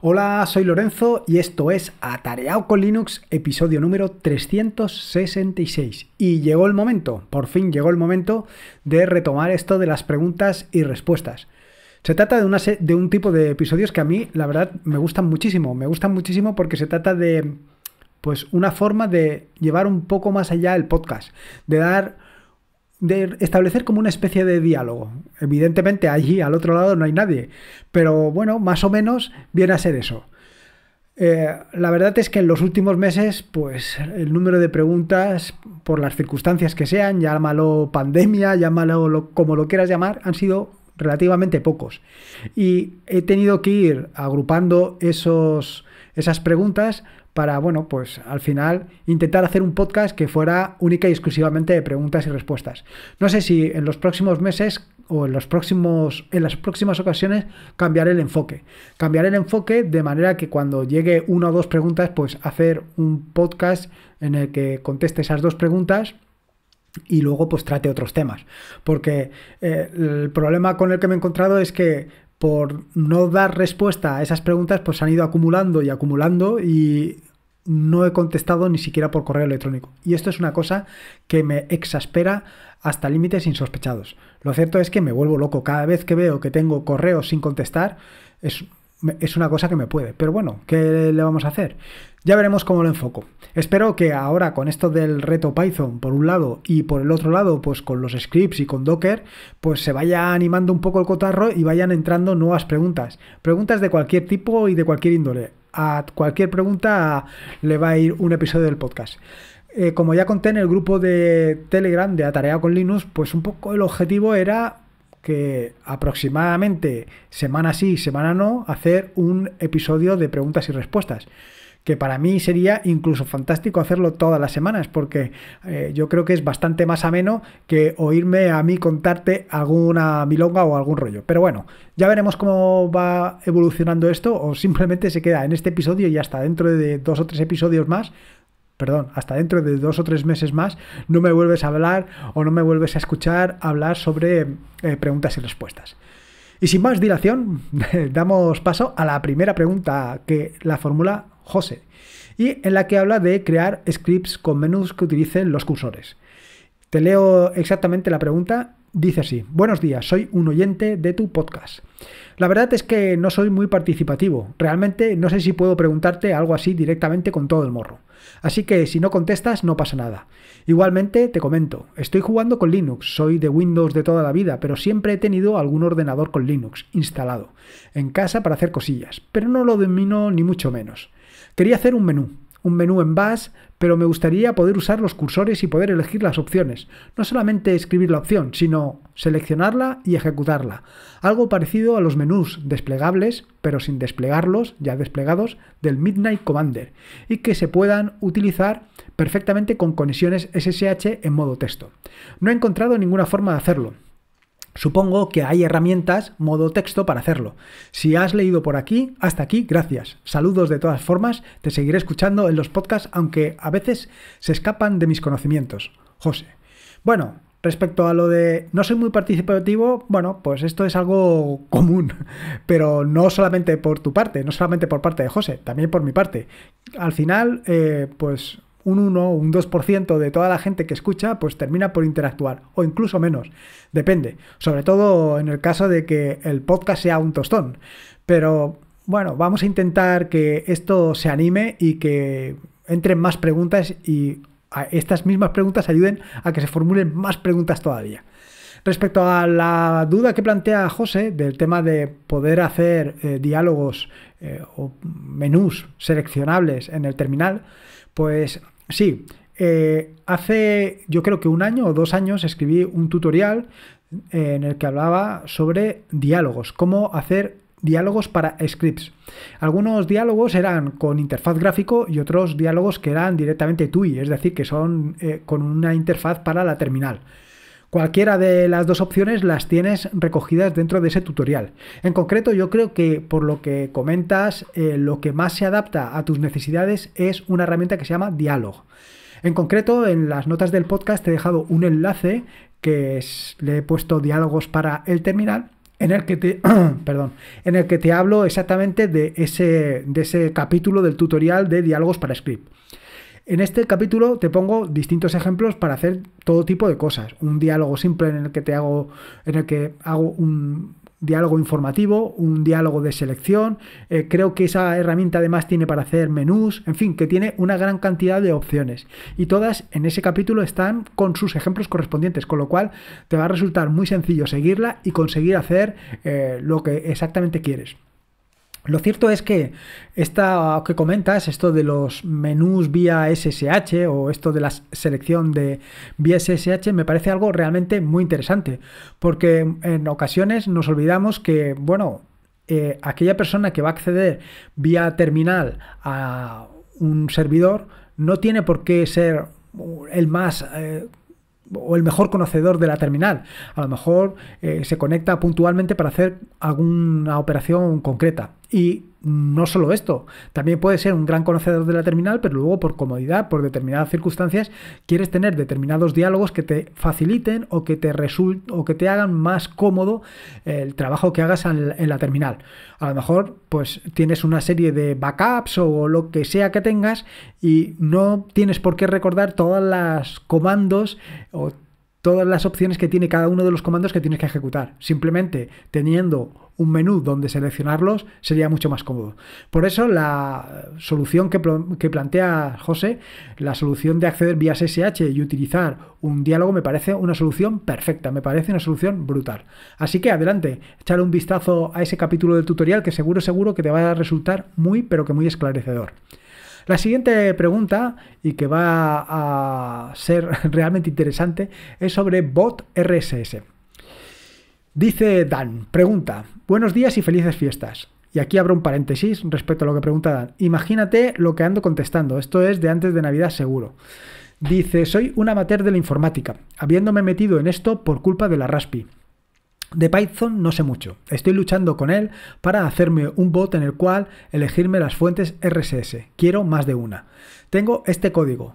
Hola, soy Lorenzo y esto es Atareado con Linux, episodio número 366. Y llegó el momento, por fin llegó el momento de retomar esto de las preguntas y respuestas. Se trata de, de un tipo de episodios que a mí, la verdad, me gustan muchísimo. Me gustan muchísimo porque se trata de, pues, una forma de llevar un poco más allá el podcast, de dar de establecer como una especie de diálogo. Evidentemente allí al otro lado no hay nadie, pero bueno, más o menos viene a ser eso. Eh, la verdad es que en los últimos meses, pues el número de preguntas, por las circunstancias que sean, llámalo pandemia, llámalo como lo quieras llamar, han sido relativamente pocos. Y he tenido que ir agrupando esos, esas preguntas para, bueno, pues al final intentar hacer un podcast que fuera única y exclusivamente de preguntas y respuestas. No sé si en los próximos meses o en los próximos en las próximas ocasiones cambiaré el enfoque. Cambiaré el enfoque de manera que cuando llegue una o dos preguntas, pues hacer un podcast en el que conteste esas dos preguntas y luego pues trate otros temas. Porque eh, el problema con el que me he encontrado es que por no dar respuesta a esas preguntas, pues han ido acumulando y acumulando y no he contestado ni siquiera por correo electrónico. Y esto es una cosa que me exaspera hasta límites insospechados. Lo cierto es que me vuelvo loco. Cada vez que veo que tengo correos sin contestar, es, es una cosa que me puede. Pero bueno, ¿qué le vamos a hacer? Ya veremos cómo lo enfoco. Espero que ahora con esto del reto Python por un lado y por el otro lado pues con los scripts y con Docker pues se vaya animando un poco el cotarro y vayan entrando nuevas preguntas. Preguntas de cualquier tipo y de cualquier índole a cualquier pregunta le va a ir un episodio del podcast. Eh, como ya conté en el grupo de Telegram de Atareado con Linux, pues un poco el objetivo era que aproximadamente semana sí, semana no, hacer un episodio de preguntas y respuestas que para mí sería incluso fantástico hacerlo todas las semanas, porque eh, yo creo que es bastante más ameno que oírme a mí contarte alguna milonga o algún rollo. Pero bueno, ya veremos cómo va evolucionando esto, o simplemente se queda en este episodio y hasta dentro de dos o tres episodios más perdón, hasta dentro de dos o tres meses más, no me vuelves a hablar o no me vuelves a escuchar hablar sobre eh, preguntas y respuestas. Y sin más dilación, damos paso a la primera pregunta que la formula José, y en la que habla de crear scripts con menús que utilicen los cursores. Te leo exactamente la pregunta. Dice así, buenos días, soy un oyente de tu podcast. La verdad es que no soy muy participativo. Realmente no sé si puedo preguntarte algo así directamente con todo el morro. Así que si no contestas no pasa nada. Igualmente te comento, estoy jugando con Linux, soy de Windows de toda la vida, pero siempre he tenido algún ordenador con Linux instalado en casa para hacer cosillas, pero no lo domino ni mucho menos. Quería hacer un menú, un menú en Bash, pero me gustaría poder usar los cursores y poder elegir las opciones. No solamente escribir la opción, sino seleccionarla y ejecutarla. Algo parecido a los menús desplegables, pero sin desplegarlos, ya desplegados, del Midnight Commander, y que se puedan utilizar perfectamente con conexiones SSH en modo texto. No he encontrado ninguna forma de hacerlo. Supongo que hay herramientas modo texto para hacerlo. Si has leído por aquí, hasta aquí, gracias. Saludos de todas formas, te seguiré escuchando en los podcasts, aunque a veces se escapan de mis conocimientos. José. Bueno, respecto a lo de no soy muy participativo, bueno, pues esto es algo común, pero no solamente por tu parte, no solamente por parte de José, también por mi parte. Al final, eh, pues un 1 o un 2% de toda la gente que escucha, pues termina por interactuar, o incluso menos, depende, sobre todo en el caso de que el podcast sea un tostón. Pero bueno, vamos a intentar que esto se anime y que entren más preguntas y estas mismas preguntas ayuden a que se formulen más preguntas todavía. Respecto a la duda que plantea José del tema de poder hacer eh, diálogos eh, o menús seleccionables en el terminal, pues Sí, eh, hace yo creo que un año o dos años escribí un tutorial eh, en el que hablaba sobre diálogos, cómo hacer diálogos para scripts. Algunos diálogos eran con interfaz gráfico y otros diálogos que eran directamente TUI, es decir, que son eh, con una interfaz para la terminal. Cualquiera de las dos opciones las tienes recogidas dentro de ese tutorial. En concreto, yo creo que por lo que comentas, eh, lo que más se adapta a tus necesidades es una herramienta que se llama Dialog. En concreto, en las notas del podcast te he dejado un enlace que le he puesto diálogos para el terminal en el que te, perdón, en el que te hablo exactamente de ese, de ese capítulo del tutorial de diálogos para script. En este capítulo te pongo distintos ejemplos para hacer todo tipo de cosas. Un diálogo simple en el que te hago, en el que hago un, diálogo informativo, un diálogo de selección. Eh, creo que esa herramienta además tiene para hacer menús, en fin, que tiene una gran cantidad de opciones. Y todas en ese capítulo están con sus ejemplos correspondientes, con lo cual te va a resultar muy sencillo seguirla y conseguir hacer eh, lo que exactamente quieres. Lo cierto es que esta que comentas, esto de los menús vía SSH o esto de la selección de vía SSH, me parece algo realmente muy interesante, porque en ocasiones nos olvidamos que, bueno, eh, aquella persona que va a acceder vía terminal a un servidor no tiene por qué ser el más eh, o el mejor conocedor de la terminal. A lo mejor eh, se conecta puntualmente para hacer alguna operación concreta. Y no solo esto, también puede ser un gran conocedor de la terminal, pero luego por comodidad, por determinadas circunstancias, quieres tener determinados diálogos que te faciliten o que te o que te hagan más cómodo el trabajo que hagas en la terminal. A lo mejor, pues tienes una serie de backups o lo que sea que tengas y no tienes por qué recordar todas las comandos o todas las opciones que tiene cada uno de los comandos que tienes que ejecutar. Simplemente teniendo un menú donde seleccionarlos sería mucho más cómodo. Por eso la solución que, plantea José, la solución de acceder vía SSH y utilizar un diálogo me parece una solución perfecta, me parece una solución brutal. Así que adelante, echar un vistazo a ese capítulo del tutorial que seguro seguro que te va a resultar muy pero que muy esclarecedor. La siguiente pregunta, y que va a ser realmente interesante, es sobre bot RSS. Dice Dan, pregunta, buenos días y felices fiestas. Y aquí abro un paréntesis respecto a lo que pregunta Dan. Imagínate lo que ando contestando, esto es de antes de Navidad seguro. Dice, soy un amateur de la informática, habiéndome metido en esto por culpa de la Raspi. De Python no sé mucho. Estoy luchando con él para hacerme un bot en el cual elegirme las fuentes RSS. Quiero más de una. Tengo este código.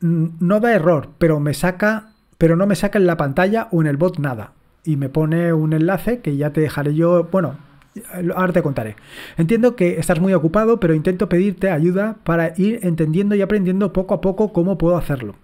No da error, pero me saca, pero no me saca en la pantalla o en el bot nada. Y me pone un enlace que ya te dejaré yo. Bueno, ahora te contaré. Entiendo que estás muy ocupado, pero intento pedirte ayuda para ir entendiendo y aprendiendo poco a poco cómo puedo hacerlo.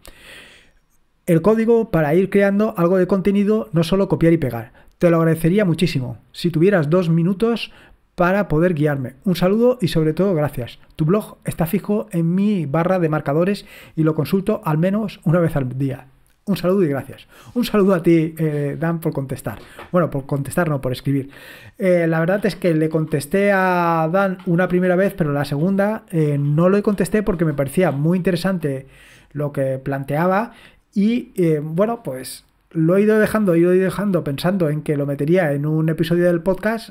El código para ir creando algo de contenido, no solo copiar y pegar. Te lo agradecería muchísimo si tuvieras dos minutos para poder guiarme. Un saludo y sobre todo gracias. Tu blog está fijo en mi barra de marcadores y lo consulto al menos una vez al día. Un saludo y gracias. Un saludo a ti, eh, Dan, por contestar. Bueno, por contestar, no, por escribir. Eh, la verdad es que le contesté a Dan una primera vez, pero la segunda eh, no lo contesté porque me parecía muy interesante lo que planteaba y bueno, pues lo he ido dejando, he ido dejando pensando en que lo metería en un episodio del podcast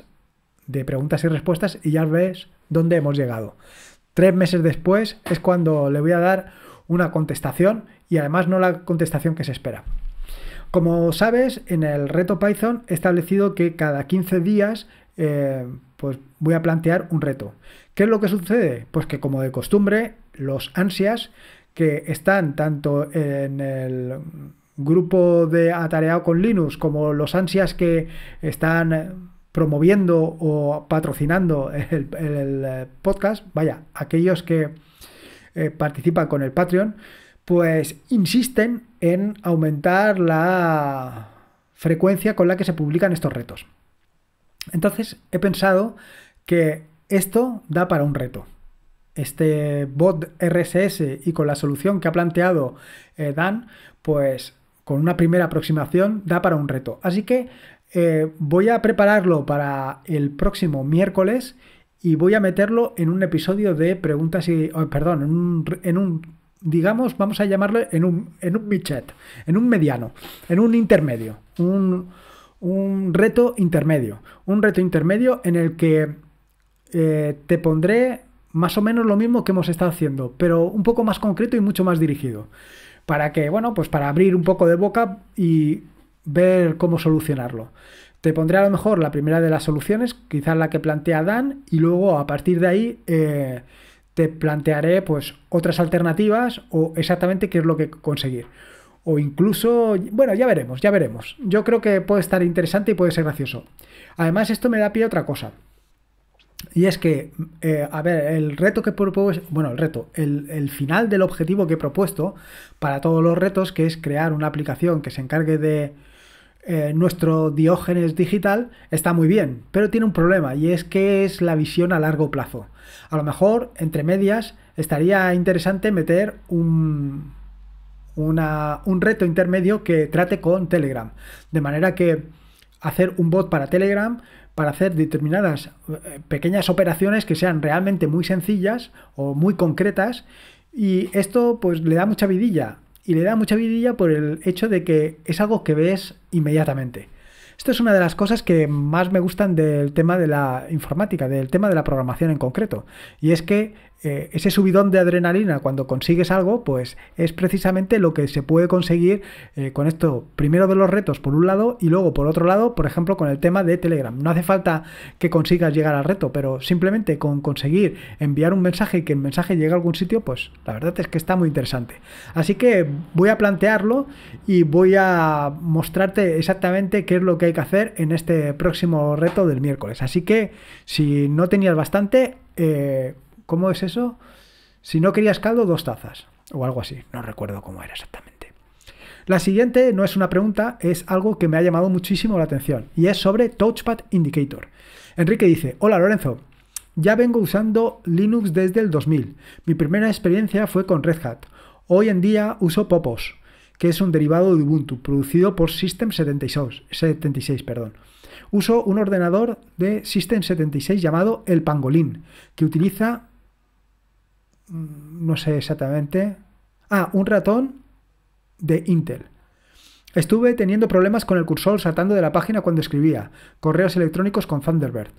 de preguntas y respuestas y ya ves dónde hemos llegado. Tres meses después es cuando le voy a dar una contestación y además no la contestación que se espera. Como sabes, en el reto Python he establecido que cada 15 días eh, pues voy a plantear un reto. ¿Qué es lo que sucede? Pues que como de costumbre, los ansias que están tanto en el grupo de Atareado con Linux como los ansias que están promoviendo o patrocinando el, eh, podcast, vaya, aquellos que eh, participan con el Patreon, pues insisten en aumentar la frecuencia con la que se publican estos retos. Entonces he pensado que esto da para un reto. Este bot RSS y con la solución que ha planteado eh, Dan, pues con una primera aproximación da para un reto. Así que eh, voy a prepararlo para el próximo miércoles y voy a meterlo en un episodio de preguntas y... Oh, perdón, en un, digamos, vamos a llamarlo en un, en un midget, en un mediano, en un intermedio, un, reto intermedio. Un reto intermedio en el que eh, te pondré más o menos lo mismo que hemos estado haciendo, pero un poco más concreto y mucho más dirigido para que, bueno, pues para abrir un poco de boca y ver cómo solucionarlo. Te pondré a lo mejor la primera de las soluciones, quizás la que plantea Dan, y luego a partir de ahí eh, te plantearé pues otras alternativas o exactamente qué es lo que conseguir. o incluso, bueno, ya veremos, ya veremos. Yo creo que puede estar interesante y puede ser gracioso. Además, esto me da pie a otra cosa. Y es que, eh, a ver, el reto que propuesto, bueno, el reto, el, final del objetivo que he propuesto para todos los retos, que es crear una aplicación que se encargue de eh, nuestro diógenes digital, está muy bien, pero tiene un problema y es que es la visión a largo plazo. A lo mejor, entre medias, estaría interesante meter un, un reto intermedio que trate con Telegram. De manera que hacer un bot para Telegram para hacer determinadas eh, pequeñas operaciones que sean realmente muy sencillas o muy concretas y esto pues le da mucha vidilla y le da mucha vidilla por el hecho de que es algo que ves inmediatamente. Esto es una de las cosas que más me gustan del tema de la informática, del tema de la programación en concreto. Y es que eh, ese subidón de adrenalina cuando consigues algo, pues es precisamente lo que se puede conseguir eh, con esto, primero de los retos por un lado y luego por otro lado, por ejemplo, con el tema de Telegram. No hace falta que consigas llegar al reto, pero simplemente con conseguir enviar un mensaje y que el mensaje llegue a algún sitio, pues la verdad es que está muy interesante. Así que voy a plantearlo y voy a mostrarte exactamente qué es lo que hay que hacer en este próximo reto del miércoles. Así que si no tenías bastante, eh, ¿Cómo es eso? Si no querías caldo, dos tazas. O algo así. No recuerdo cómo era exactamente. La siguiente no es una pregunta, es algo que me ha llamado muchísimo la atención. Y es sobre Touchpad Indicator. Enrique dice, hola Lorenzo. Ya vengo usando Linux desde el 2000. Mi primera experiencia fue con Red Hat. Hoy en día uso Popos, que es un derivado de Ubuntu, producido por System76. 76, perdón uso un ordenador de System76 llamado el Pangolin, que utiliza no sé exactamente. Ah, un ratón de Intel. Estuve teniendo problemas con el cursor saltando de la página cuando escribía correos electrónicos con Thunderbird.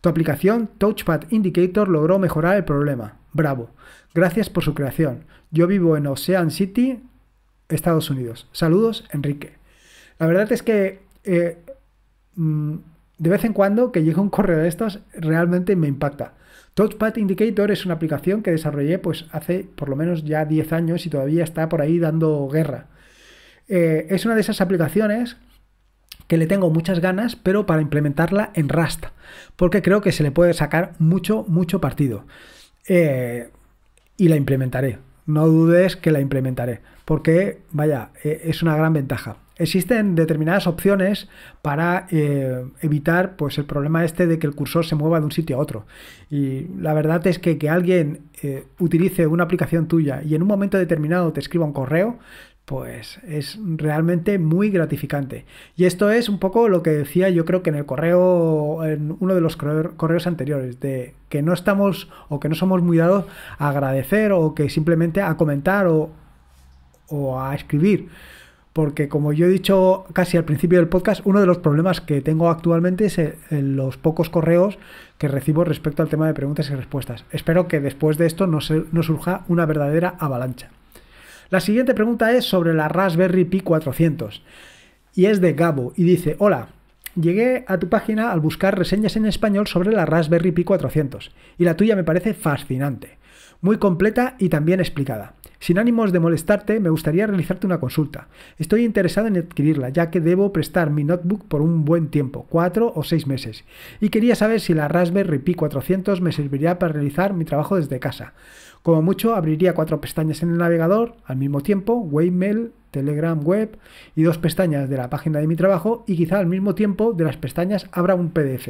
Tu aplicación Touchpad Indicator logró mejorar el problema. Bravo. Gracias por su creación. Yo vivo en Ocean City, Estados Unidos. Saludos, Enrique. La verdad es que eh, mm, de vez en cuando que llega un correo de estos realmente me impacta. Touchpad Indicator es una aplicación que desarrollé pues hace por lo menos ya 10 años y todavía está por ahí dando guerra. Eh, es una de esas aplicaciones que le tengo muchas ganas, pero para implementarla en Rust, porque creo que se le puede sacar mucho, mucho partido. Eh, y la implementaré. No dudes que la implementaré, porque vaya, eh, es una gran ventaja existen determinadas opciones para eh, evitar pues, el problema este de que el cursor se mueva de un sitio a otro. Y la verdad es que que alguien eh, utilice una aplicación tuya y en un momento determinado te escriba un correo, pues es realmente muy gratificante. Y esto es un poco lo que decía yo creo que en el correo, en uno de los correos anteriores, de que no estamos o que no somos muy dados a agradecer o que simplemente a comentar o, o a escribir porque como yo he dicho casi al principio del podcast, uno de los problemas que tengo actualmente es en los pocos correos que recibo respecto al tema de preguntas y respuestas. Espero que después de esto no, no surja una verdadera avalancha. La siguiente pregunta es sobre la Raspberry Pi 400 y es de Gabo y dice, hola, llegué a tu página al buscar reseñas en español sobre la Raspberry Pi 400 y la tuya me parece fascinante, muy completa y también explicada. Sin ánimos de molestarte, me gustaría realizarte una consulta. Estoy interesado en adquirirla, ya que debo prestar mi notebook por un buen tiempo, cuatro o seis meses, y quería saber si la Raspberry Pi 400 me serviría para realizar mi trabajo desde casa. Como mucho, abriría cuatro pestañas en el navegador al mismo tiempo, Waymail, Telegram Web y dos pestañas de la página de mi trabajo y quizá al mismo tiempo de las pestañas abra un PDF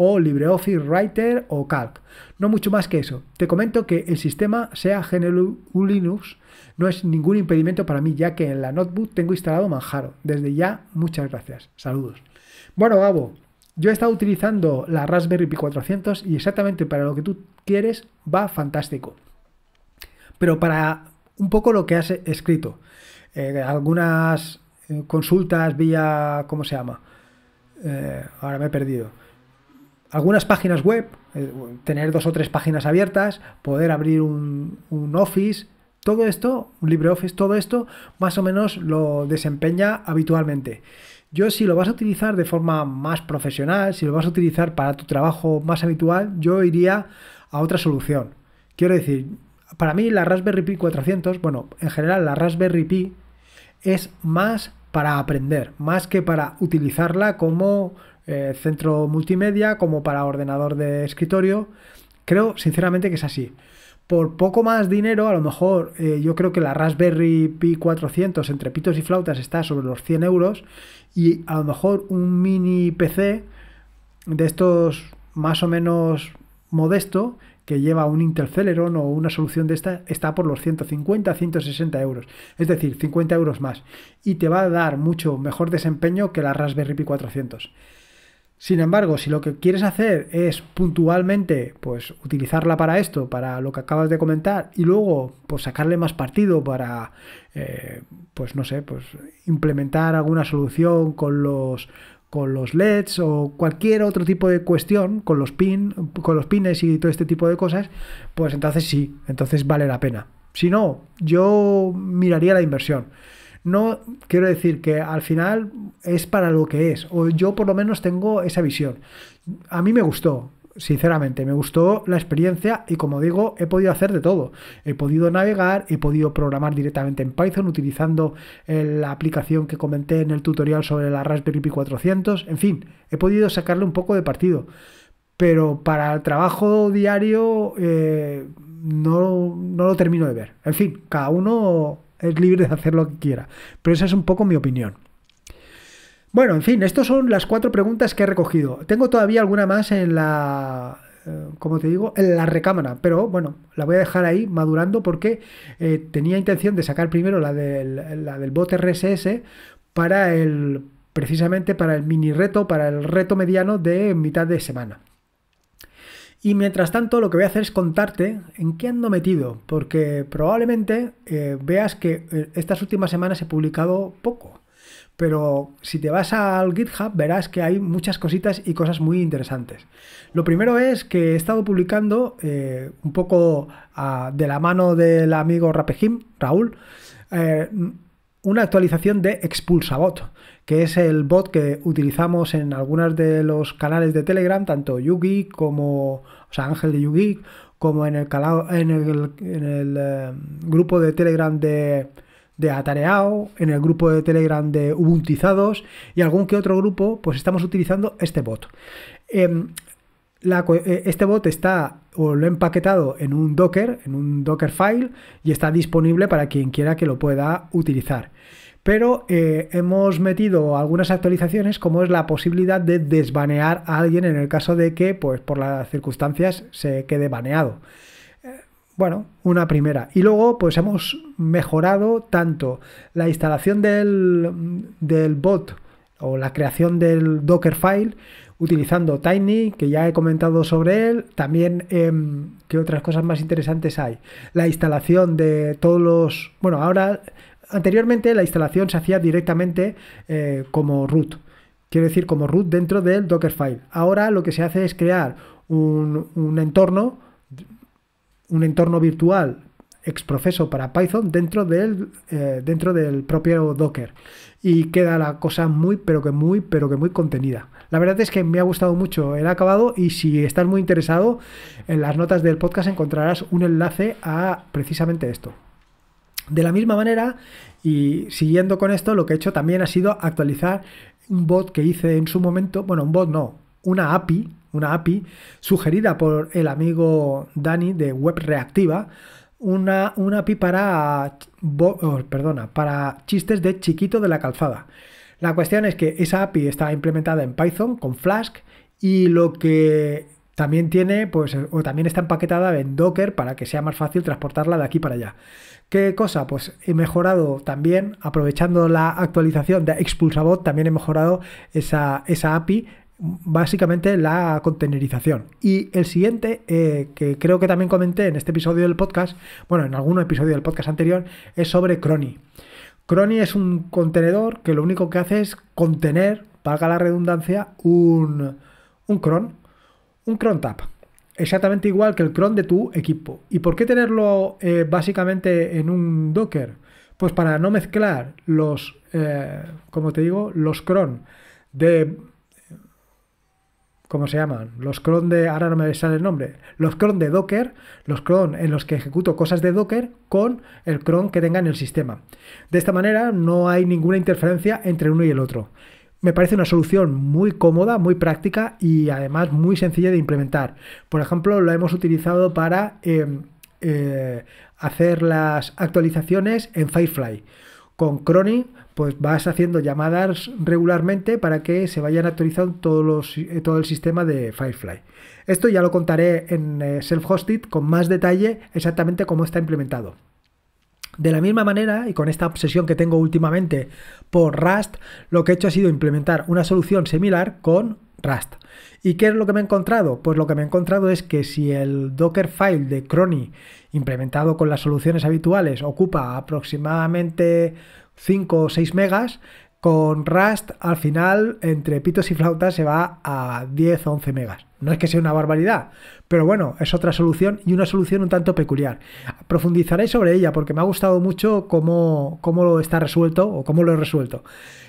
o LibreOffice Writer o Calc. No mucho más que eso. Te comento que el sistema sea GNU Linux no es ningún impedimento para mí, ya que en la notebook tengo instalado Manjaro. Desde ya, muchas gracias. Saludos. Bueno, Gabo, yo he estado utilizando la Raspberry Pi 400 y exactamente para lo que tú quieres va fantástico. Pero para un poco lo que has escrito, eh, algunas eh, consultas vía, ¿cómo se llama? Eh, ahora me he perdido algunas páginas web, eh, tener dos o tres páginas abiertas, poder abrir un, Office, todo esto, un LibreOffice, todo esto más o menos lo desempeña habitualmente. Yo si lo vas a utilizar de forma más profesional, si lo vas a utilizar para tu trabajo más habitual, yo iría a otra solución. Quiero decir, para mí la Raspberry Pi 400, bueno, en general la Raspberry Pi es más para aprender, más que para utilizarla como eh, centro multimedia, como para ordenador de escritorio. Creo sinceramente que es así. Por poco más dinero, a lo mejor eh, yo creo que la Raspberry Pi 400 entre pitos y flautas está sobre los 100 euros y a lo mejor un mini PC de estos más o menos modesto que lleva un Intel Celeron o una solución de esta está por los 150, 160 euros. Es decir, 50 euros más. Y te va a dar mucho mejor desempeño que la Raspberry Pi 400. Sin embargo, si lo que quieres hacer es puntualmente, pues utilizarla para esto, para lo que acabas de comentar, y luego, pues sacarle más partido para, eh, pues no sé, pues implementar alguna solución con los con los LEDs o cualquier otro tipo de cuestión, con los pin, con los pines y todo este tipo de cosas, pues entonces sí, entonces vale la pena. Si no, yo miraría la inversión. No quiero decir que al final es para lo que es, o yo por lo menos tengo esa visión. A mí me gustó, sinceramente, me gustó la experiencia y como digo, he podido hacer de todo. He podido navegar, he podido programar directamente en Python utilizando eh, la aplicación que comenté en el tutorial sobre la Raspberry Pi 400. En fin, he podido sacarle un poco de partido. Pero para el trabajo diario eh, no, no lo termino de ver. En fin, cada uno es libre de hacer lo que quiera. Pero esa es un poco mi opinión. Bueno, en fin, estas son las cuatro preguntas que he recogido. Tengo todavía alguna más en la, eh, como te digo, en la recámara, pero bueno, la voy a dejar ahí madurando porque eh, tenía intención de sacar primero la del, la del bot RSS para el, precisamente para el mini reto, para el reto mediano de mitad de semana. Y mientras tanto, lo que voy a hacer es contarte en qué ando metido, porque probablemente eh, veas que estas últimas semanas he publicado poco pero si te vas al GitHub verás que hay muchas cositas y cosas muy interesantes. Lo primero es que he estado publicando eh, un poco ah, de la mano del amigo Rapejim, Raúl, eh, una actualización de Expulsabot, que es el bot que utilizamos en algunos de los canales de Telegram, tanto Yugi como, o sea, Ángel de Yugi, como en el, en el, en el eh, grupo de Telegram de de Atareao, en el grupo de Telegram de Ubuntizados y algún que otro grupo, pues estamos utilizando este bot. Em, eh, este bot está o lo he empaquetado en un Docker, en un Docker file y está disponible para quien quiera que lo pueda utilizar. Pero eh, hemos metido algunas actualizaciones como es la posibilidad de desbanear a alguien en el caso de que, pues por las circunstancias, se quede baneado. Bueno, una primera. Y luego, pues hemos mejorado tanto la instalación del, bot o la creación del Dockerfile utilizando Tiny, que ya he comentado sobre él. También, eh, ¿qué otras cosas más interesantes hay? La instalación de todos los... Bueno, ahora, anteriormente la instalación se hacía directamente eh, como root. Quiero decir, como root dentro del Dockerfile. Ahora lo que se hace es crear un, un entorno un entorno virtual exprofeso para Python dentro del, eh, dentro del propio Docker. Y queda la cosa muy, pero que muy, pero que muy contenida. La verdad es que me ha gustado mucho el acabado y si estás muy interesado, en las notas del podcast encontrarás un enlace a precisamente esto. De la misma manera, y siguiendo con esto, lo que he hecho también ha sido actualizar un bot que hice en su momento, bueno, un bot no, una API una API sugerida por el amigo Dani de Web Reactiva, una, una API para, oh, perdona, para chistes de chiquito de la calzada. La cuestión es que esa API está implementada en Python con Flask y lo que también tiene, pues, o también está empaquetada en Docker para que sea más fácil transportarla de aquí para allá. ¿Qué cosa? Pues he mejorado también, aprovechando la actualización de Expulsabot, también he mejorado esa, esa API básicamente la containerización. Y el siguiente, eh, que creo que también comenté en este episodio del podcast, bueno, en algún episodio del podcast anterior, es sobre Crony. Crony es un contenedor que lo único que hace es contener, valga la redundancia, un, un cron, un cron tap. Exactamente igual que el cron de tu equipo. ¿Y por qué tenerlo eh, básicamente en un Docker? Pues para no mezclar los, eh, como te digo, los cron de ¿cómo se llaman? Los cron de, ahora no me sale el nombre, los cron de Docker, los cron en los que ejecuto cosas de Docker con el cron que tenga en el sistema. De esta manera no hay ninguna interferencia entre uno y el otro. Me parece una solución muy cómoda, muy práctica y además muy sencilla de implementar. Por ejemplo, lo hemos utilizado para em, eh, hacer las actualizaciones en Firefly. Con Crony, pues vas haciendo llamadas regularmente para que se vayan actualizando todos eh, todo el sistema de Firefly. Esto ya lo contaré en eh, Self-Hosted con más detalle exactamente cómo está implementado. De la misma manera, y con esta obsesión que tengo últimamente por Rust, lo que he hecho ha sido implementar una solución similar con Rust. ¿Y qué es lo que me he encontrado? Pues lo que me he encontrado es que si el Dockerfile de Crony implementado con las soluciones habituales ocupa aproximadamente 5 o 6 megas, con Rust al final entre pitos y flautas se va a 10 o 11 megas. No es que sea una barbaridad, pero bueno, es otra solución y una solución un tanto peculiar. Profundizaré sobre ella porque me ha gustado mucho cómo, cómo está resuelto o cómo lo he resuelto.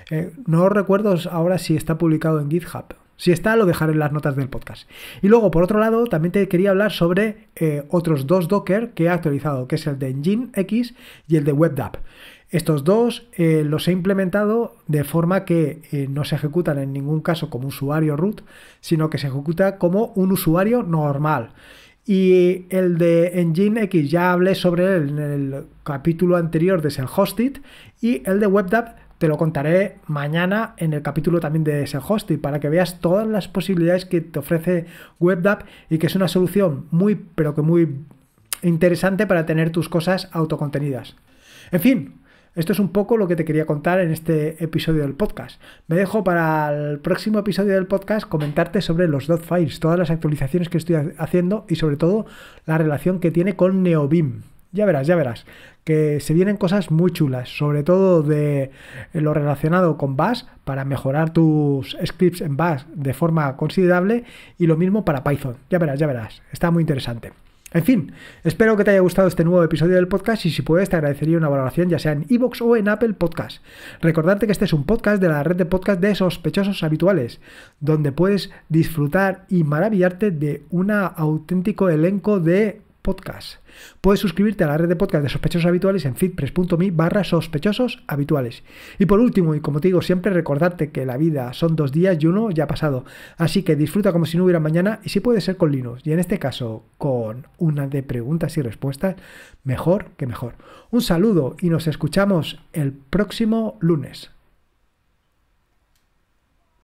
Eh, no recuerdo ahora si está publicado en GitHub. Si está, lo dejaré en las notas del podcast. Y luego, por otro lado, también te quería hablar sobre eh, otros dos Docker que he actualizado, que es el de Nginx y el de WebDAV. Estos dos eh, los he implementado de forma que eh, no se ejecutan en ningún caso como usuario root, sino que se ejecuta como un usuario normal. Y el de Nginx ya hablé sobre él en el capítulo anterior de Self-Hosted y el de WebDAV te lo contaré mañana en el capítulo también de Self-Hosted para que veas todas las posibilidades que te ofrece WebDAV y que es una solución muy, pero que muy interesante para tener tus cosas autocontenidas. En fin, esto es un poco lo que te quería contar en este episodio del podcast. Me dejo para el próximo episodio del podcast comentarte sobre los dot files, todas las actualizaciones que estoy haciendo y sobre todo la relación que tiene con NeoBeam. Ya verás, ya verás, que se vienen cosas muy chulas, sobre todo de lo relacionado con Bash para mejorar tus scripts en Bash de forma considerable y lo mismo para Python. Ya verás, ya verás, está muy interesante. En fin, espero que te haya gustado este nuevo episodio del podcast y si puedes te agradecería una valoración ya sea en iVoox o en Apple Podcast. Recordarte que este es un podcast de la red de podcast de sospechosos habituales, donde puedes disfrutar y maravillarte de un auténtico elenco de podcast. Puedes suscribirte a la red de podcast de sospechosos habituales en fitpress.me barra sospechosos habituales. Y por último, y como te digo siempre, recordarte que la vida son dos días y uno ya ha pasado. Así que disfruta como si no hubiera mañana y si puede ser con Linux. Y en este caso, con una de preguntas y respuestas, mejor que mejor. Un saludo y nos escuchamos el próximo lunes.